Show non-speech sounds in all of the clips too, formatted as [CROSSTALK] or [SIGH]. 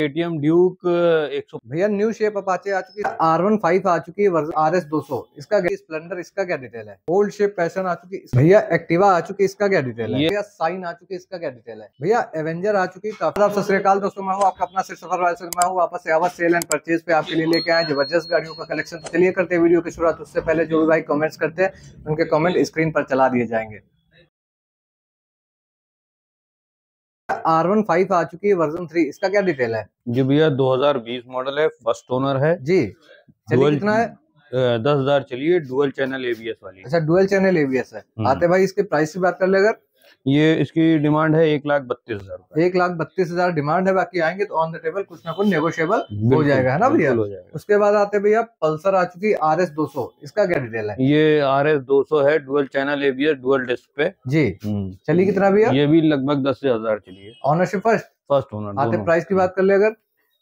KTM Duke एक सौ भैया न्यू शेप अपाचे आ चुकी है। आर वन फाइव आ चुकी है आर एस दो सौ। इसका क्या स्प्लेंडर इसका क्या डिटेल है? ओल्ड शेप पैशन आ चुकी है। भैया एक्टिवा आ चुकी है इसका क्या डिटेल है? भैया साइन आ चुकी है इसका क्या डिटेल है? भैया एवेंजर आ चुकी है आप दोस्तों मैं हूँ आपका अपना सिर्फ़ सफ़र वाले मैं हूँ वापस आवाज़ सेल एंड परचेज पे आपके लिए लेके आए ज़बरदस्त गाड़ियों का कलेक्शन तो चलिए करते हैं वीडियो की शुरुआत उससे पहले जो भी भाई कमेंट्स करते हैं उनके कमेंट स्क्रीन पर चला दिए जाएँगे। आर वन फाइव आ चुकी है वर्जन थ्री इसका क्या डिटेल है? जी भैया 2020 मॉडल है फ़र्स्ट ओनर है। जी। चलिए कितना है? दस हज़ार चलिए डुअल चैनल एबीएस वाली। अच्छा डुअल चैनल एबीएस है। हम्म। आते भाई इसके प्राइस की बात कर ले अगर। ये इसकी डिमांड है एक लाख बत्तीस हज़ार एक लाख बत्तीस हज़ार डिमांड है बाकी आएँगे तो ऑन द टेबल कुछ ना कुछ नेगोशियेबल हो जाएगा है ना भैया? हो जाएगा। उसके बाद आते भैया पल्सर आ चुकी आर एस दो सौ इसका क्या डिटेल है? ये आर एस दो सौ है dual channel ABS dual disc पे। जी। चलिए कितना भैया? ये भी लगभग दस हज़ार चलिए। ऑनरशिप फ़र्स्ट फ़र्स्ट ओनर आते प्राइस की बात कर ले अगर।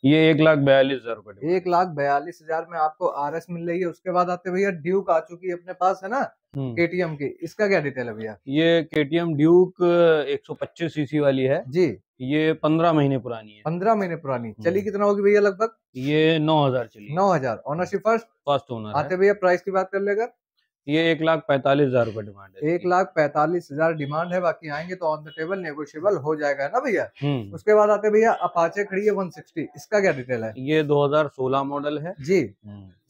ये एक लाख बयालीस हज़ार रुपए एक लाख बयालीस हज़ार में आपको आर एस मिल रही है उसके बाद आते भैया ड्यूक आ चुकी है अपने पास है ना? हम्म। केटीएम की। इसका क्या डिटेल है भैया? ये केटीएम ड्यूक एक सौ पच्चीस सीसी वाली है। जी। ये पंद्रह महीने पुरानी है। पंद्रह महीने पुरानी। चली कितना होगी भैया लगभग? ये नौ हज़ार चलिए नौ हज़ार। ऑनरशिप फ़र्स्ट फ़र्स्ट ओनर आते भैया प्राइस की बात कर ले अगर ये एक लाख पैंतालीस हज़ार रुपए डिमांड है एक लाख पैंतालीस हज़ार डिमांड है बाकी आएँगे तो ऑन द टेबल नेगोशिएबल हो जाएगा ना भैया? हम्म। उसके बाद आते भैया अपाचे खड़ी है 160 इसका क्या डिटेल है? ये 2016 मॉडल है। जी।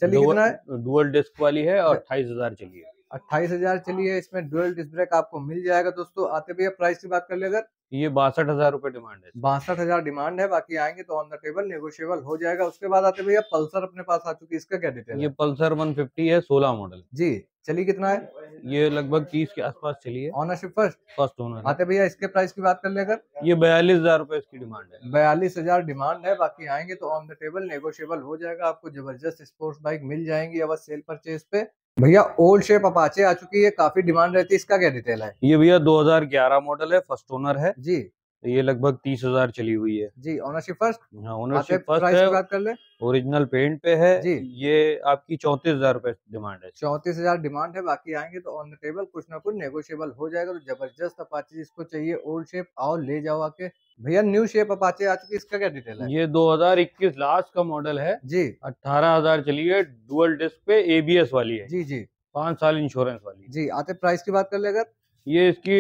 चलिए कितना है? डुअल डिस्क वाली है और अट्ठाईस हज़ार चलिए। अट्ठाईस हज़ार चलिए इसमें डुअल डिस्क ब्रेक आपको मिल जाएगा दोस्तों। आते भैया प्राइस की बात कर ले अगर। ये बासठ हज़ार रुपए डिमांड है बासठ हज़ार डिमांड है बाकी आएँगे तो ऑन द टेबल नेगोशियबल हो जाएगा। उसके बाद आते भैया पल्सर अपने पास आ चुकी है इसका क्या डिटेल ये पल्सर 150 है 16 मॉडल जी। चलिए कितना है? ये लगभग 30 के आसपास चलिए। ऑनरशिप फ़र्स्ट फ़र्स्ट ओनर आते भैया इसके प्राइस की बात कर लेकर ये बयालीस हज़ार रूपए इसकी डिमांड है। बयालीस हज़ार डिमांड है बाकी आएँगे तो ऑन द टेबल नेगोशिएबल हो जाएगा आपको ज़बरदस्त स्पोर्ट्स बाइक मिल जाएँगी अब सेल परचेज पे। भैया ओल्ड शेप अपाचे आ चुकी है काफ़ी डिमांड रहती है इसका क्या डिटेल है? ये भैया 2011 मॉडल है फ़र्स्ट ओनर है। जी। ये लगभग तीस हज़ार चली हुई है। जी ऑनरशिप फ़र्स्ट हाँ ओनरशिप फ़र्स्ट प्राइस है बात कर ले। ओरिजिनल पेंट पे है। जी। ये आपकी चौंतीस हज़ार रूपए डिमांड है। चौंतीस हज़ार डिमांड है बाकी आएँगे तो ऑन द टेबल कुछ ना कुछ नेगोशिएबल हो जाएगा। तो ज़बरदस्त अपाचे जिसको चाहिए ओल्ड शेप आओ ले जाओ आके। भैया न्यू शेप अपाचे आ चुकी इसका क्या डिटेल है? ये 2021 लास्ट का मॉडल है। जी। अठारह हज़ार चली है डुअल डिस्क पे एबीएस वाली है। जी जी। पाँच साल इंश्योरेंस वाली जी आते प्राइस की बात कर ले अगर। ये इसकी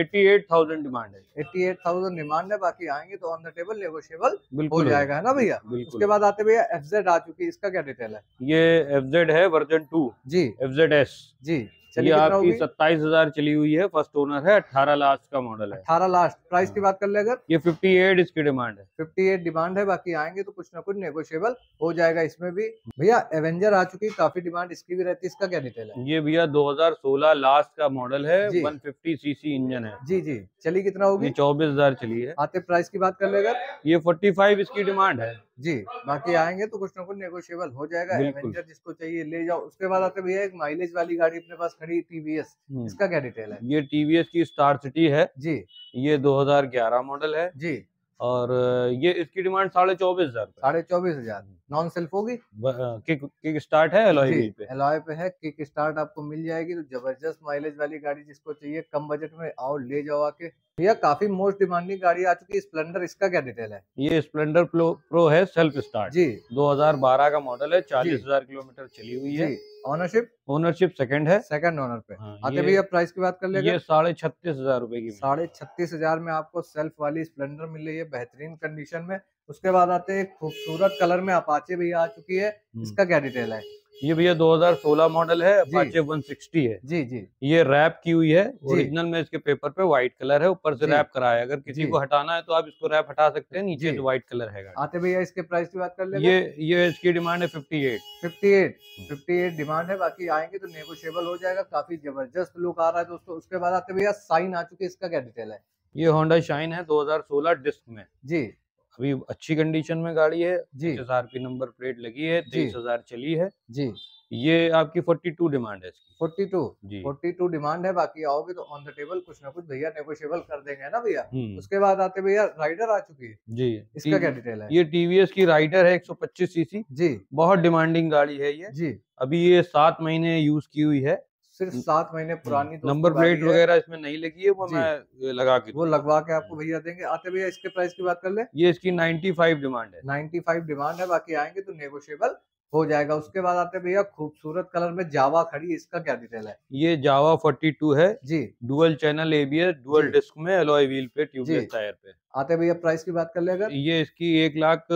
एट्टी एट थाउज़ेंड डिमांड है। एट्टी एट थाउज़ेंड डिमांड है बाकी आएँगे तो ऑन द टेबल नेगोशियबल हो बिल्कुल। जाएगा है ना भैया? उसके बाद आते भैया एफजेड आ चुकी है इसका क्या डिटेल है? ये एफजेड है वर्जन टू जी। एफजेड एस जी। ये आपकी सत्ताईस हज़ार चली हुई है फ़र्स्ट ओनर है अठारह लास्ट का मॉडल है। अठारह लास्ट प्राइस की हाँ। बात कर ले अगर? ये फिफ्टी एट इसकी डिमांड है। फिफ्टी एट डिमांड है बाकी आएँगे तो कुछ ना कुछ नेगोशिएबल हो जाएगा इसमें भी। भैया एवेंजर आ चुकी है काफ़ी डिमांड इसकी भी रहती है इसका क्या डिटेल है? ये भैया 2016 लास्ट का मॉडल है जी। 150 सीसी इंजन है। जी जी। चलिए कितना होगी? चौबीस हज़ार चली है। आते प्राइस की बात कर ले अगर। ये 45 इसकी डिमांड है। जी बाकी आएँगे तो कुछ ना कुछ नेगोशिएबल हो जाएगा। एवेंजर जिसको चाहिए ले जाओ। उसके बाद आते भैया एक माइलेज वाली गाड़ी अपने पास खड़ी टीवीएस हम्म। इसका क्या डिटेल है? ये टीवीएस की स्टार सिटी है। जी। ये 2011 मॉडल है। जी। और ये इसकी डिमांड साढ़े चौबीस हज़ार साढ़े चौबीस हज़ार। नॉन सेल्फ होगी। किक किक स्टार्ट है एलॉय पे? एलॉय पे है किक स्टार्ट आपको मिल जाएगी तो ज़बरदस्त माइलेज वाली गाड़ी जिसको चाहिए कम बजट में आओ ले जाओ आके। भैया काफ़ी मोस्ट डिमांडिंग गाड़ी आ चुकी है स्प्लेंडर इसका क्या डिटेल है? ये स्प्लेंडर प्रो, है सेल्फ स्टार्ट। जी। 2012 का मॉडल है चालीस हज़ार किलोमीटर चली हुई है। जी ऑनरशिप ओनरशिप सेकंड है। सेकंड ओनर पे। हाँ, आते भैया प्राइस की बात कर ले ये साढ़े छत्तीस हज़ार रूपए की। साढ़े छत्तीस हज़ार में आपको सेल्फ वाली स्प्लेंडर मिल रही है बेहतरीन कंडीशन में। उसके बाद आते हैं खूबसूरत कलर में अपाचे भी आ चुकी है। हम्म। इसका क्या डिटेल है? ये भैया 2016 मॉडल है। अपाचे 160 है। जी जी। ये रैप की हुई है ओरिजिनल में इसके पेपर पे व्हाइट कलर है ऊपर से रैप कराया है। अगर किसी को हटाना है तो आप इसको रैप हटा सकते हैं नीचे जी। व्हाइट कलर है आते भैया इसके प्राइस की बात कर ले ये ये इसकी डिमांड है 58 fifty eight fifty eight demand है बाकी आएँगे तो नेगोशिएबल हो जाएगा काफ़ी ज़बरदस्त लुक आ रहा है दोस्तों। उसके बाद आते भैया साइन आ चुकी है इसका क्या डिटेल है? ये होंडा शाइन है 2016 डिस्क में। जी। अभी अच्छी कंडीशन में गाड़ी है जी। हज़ार की नंबर प्लेट लगी है जी। तेईस हज़ार चली है। जी। ये आपकी 42 डिमांड है इसकी। फोर्टी टू जी। फोर्टी टू डिमांड है बाकी आओगे तो ऑन द टेबल कुछ ना कुछ भैया नेगोशिएबल कर देंगे ना भैया? हम्म, उसके बाद आते भैया राइडर आ चुकी है। जी इसका क्या डिटेल है? ये टीवीएस की राइडर है 125 सीसी जी। बहुत डिमांडिंग गाड़ी है ये। जी। अभी ये सात महीने यूज़ की हुई है। सिर्फ़ सात महीने पुरानी नंबर प्लेट वगैरह इसमें नहीं लगी है वो मैं लगा के वो लगवा के आपको भैया देंगे। आते भैया इसके प्राइस की बात कर ले। ये इसकी 95 डिमांड है। 95 डिमांड है बाकी आएँगे तो नेगोशिएबल हो जाएगा। उसके बाद आते भैया खूबसूरत कलर में जावा खड़ी इसका क्या डिटेल है? ये जावा 42 है। जी। Dual channel ABS dual disc में एलॉय व्हील पे ट्यूबलेस टायर पे। आते भैया प्राइस की बात कर ले अगर। ये इसकी एक लाख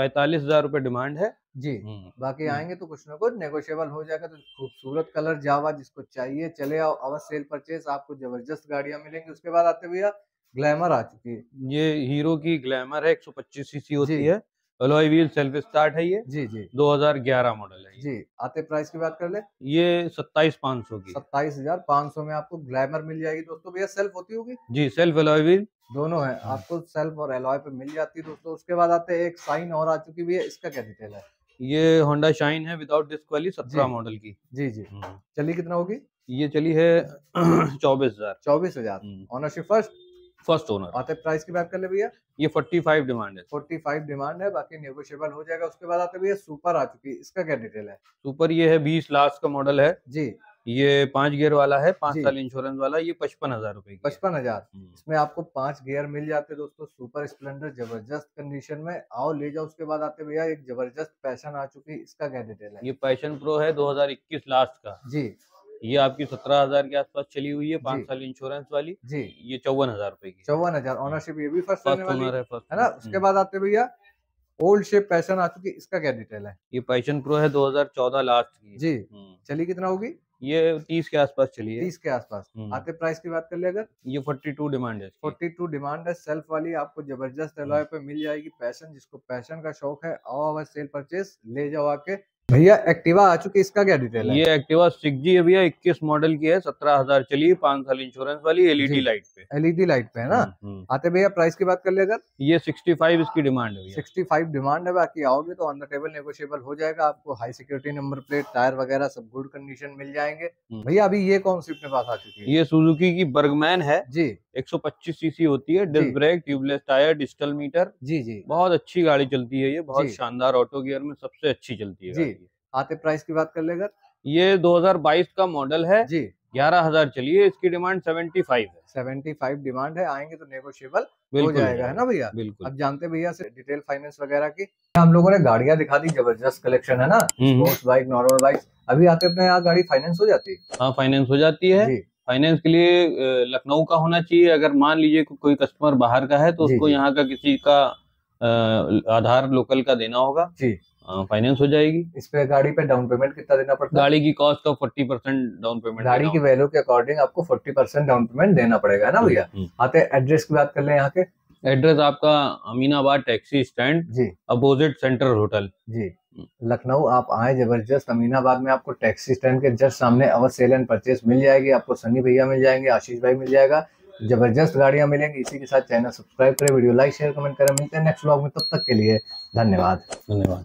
पैतालीस हज़ार रूपए डिमांड है। जी हम्म, बाकी हम्म। आएँगे तो कुछ ना कुछ नेगोशिएबल हो जाएगा तो खूबसूरत कलर जावा जिसको चाहिए चले आओ अवश्य सेल परचेज आपको ज़बरदस्त गाड़ियाँ मिलेंगी। उसके बाद आते भैया ग्लैमर आ चुकी है। ये हीरो की ग्लैमर है 125 सीसी होती है। अलॉय व्हील सेल्फ स्टार्ट है ये। जी जी। 2011 मॉडल है जी आते प्राइस की बात कर ले। ये सत्ताईस पाँच सौ की सत्ताईस हज़ार पाँच सौ में आपको ग्लैमर मिल जाएगी दोस्तों। भैया सेल्फ होती होगी? जी सेल्फ अलॉय व्हील दोनों है। हाँ। आपको सेल्फ और एलॉय पे मिल जाती है दोस्तों। उसके बाद आते हैं एक साइन और आ चुकी भी है। इसका क्या डिटेल है? ये होंडा शाइन है विदाउट डिस्क वाली सत्रह मॉडल की। जी जी। हम्म। चली कितना होगी? ये चली है [CLEARS THROAT] चौबीस हज़ार। चौबीस हज़ार। ऑनरशिप फ़र्स्ट फ़र्स्ट ओनर आते प्राइस की बात कर ले भैया। ये 45 डिमांड है। 45 डिमांड है बाकी नेगोशिएबल हो जाएगा। उसके बाद आते भैया सुपर आ चुकी है। इसका क्या डिटेल है? सुपर ये है 20 लाख का मॉडल है। जी। ये पाँच गियर वाला है पाँच साल इंश्योरेंस वाला ये पचपन हज़ार रूपए पचपन हज़ार। हम्म। इसमें आपको पाँच गियर मिल जाते दोस्तों सुपर स्प्लेंडर ज़बरदस्त कंडीशन में। आओ ले जाओ उसके बाद आते भैया एक ज़बरदस्त पैशन आ चुकी इसका क्या डिटेल है? ये पैशन प्रो है 2021 लास्ट का। जी। ये आपकी सत्रह हज़ार के आसपास चली हुई है पाँच साल इंश्योरेंस वाली। जी। ये चौवन हज़ार रूपए की चौवन हज़ार ऑनरशिप ये भी फ़र्स्ट ओनर है फ़र्स्ट है ना? उसके बाद आते भैया ओल्ड शेप पैशन आ चुकी इसका क्या डिटेल है? ये पैशन प्रो है 2014 लास्ट की जी। हम्म। चली कितना होगी? ये तीस के आसपास चली है। तीस के आसपास। हम्म। आते प्राइस की बात कर ले अगर? ये फोर्टी टू डिमांड है फोर्टी टू डिमांड है सेल्फ वाली आपको ज़बरदस्त एलॉय पे मिल जाएगी पैशन जिसको पैशन का शौक है आओ सेल परचेस ले जाओ आके भैया एक्टिवा आ चुकी इसका क्या डिटेल है? ये एक्टिवा सिक्स जी है भैया इक्कीस मॉडल की है सत्रह हज़ार चली पाँच साल इंश्योरेंस वाली एलईडी लाइट पे। एलईडी लाइट पे है ना? हम्म, हम्म। आते भैया प्राइस की बात कर ले अगर। ये सिक्सटी फाइव इसकी डिमांड है सिक्सटी फाइव डिमांड है बाकी आओगे तो ऑन द टेबल नेगोशिएबल हो जाएगा आपको high security number plate tyre वगैरह सब गुड कंडीशन मिल जाएँगे। हम्म। भैया अभी ये कौन सी अपने पास आ चुकी है? ये सुजुकी की बर्गमैन है जी। 125 सीसी होती है disc brake tubeless tyre digital meter जी जी। बहुत अच्छी गाड़ी चलती है ये बहुत शानदार ऑटो गियर में सबसे अच्छी चलती है जी। आते प्राइस की बात कर लेगा। ये 2022 का मॉडल है। जी। ग्यारह हज़ार चलिए इसकी डिमांड 75 है। 75 डिमांड है आएँगे तो नेगोशिएबल हो जाएगा है ना भैया? बिल्कुल। अब जानते भैया से डिटेल फाइनेंस वगैरह की। हम लोगों ने गाड़ियाँ दिखा दी ज़बरदस्त कलेक्शन है ना? स्पोर्ट्स बाइक नॉर्मल बाइक अभी आते अपने यहाँ गाड़ी फाइनेंस हो जाती है? हाँ फाइनेंस हो जाती है। फाइनेंस के लिए लखनऊ का होना चाहिए। अगर मान लीजिए कोई कस्टमर बाहर का है तो उसको यहाँ का किसी का आधार लोकल का देना होगा। जी। फाइनेंस हाँ, हो जाएगी। इस पे गाड़ी पे डाउन पेमेंट कितना देना पड़ता है? गाड़ी की कॉस्ट का फोर्टी परसेंट डाउन पेमेंट गाड़ी की वैल्यू के अकॉर्डिंग आपको फोर्टी परसेंट डाउन पेमेंट देना पड़ेगा है ना भैया? हम्म, हम्म। आते एड्रेस की बात कर ले यहाँ के। एड्रेस आपका अमीनाबाद टैक्सी स्टैंड जी। अपोजिट सेंट्रल होटल जी। हम्म। लखनऊ आप आए ज़बरदस्त अमीनाबाद में आपको टैक्सी स्टैंड के जस्ट सामने अवर सेल एंड परचेस मिल जाएगी आपको सनी भैया मिल जाएँगे आशीष भाई मिल जाएगा ज़बरदस्त गाड़ियाँ मिलेंगी। इसी के साथ चैनल सब्सक्राइब करें वीडियो लाइक शेयर कमेंट करें। मिलते हैं नेक्स्ट ब्लॉग में तब तक के लिए धन्यवाद। धन्यवाद।